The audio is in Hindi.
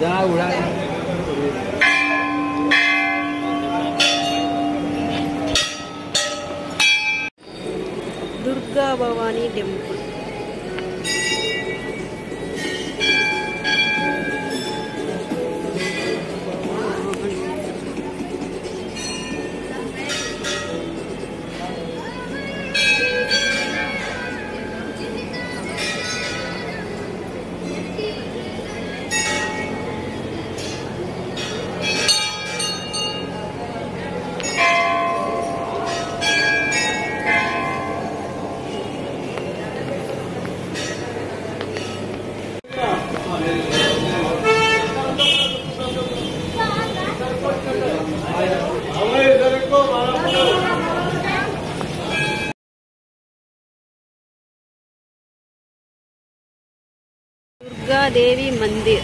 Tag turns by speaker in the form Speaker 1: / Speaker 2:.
Speaker 1: Ya, ular.
Speaker 2: Durga Bhavani temple Durga Devi मंदिर।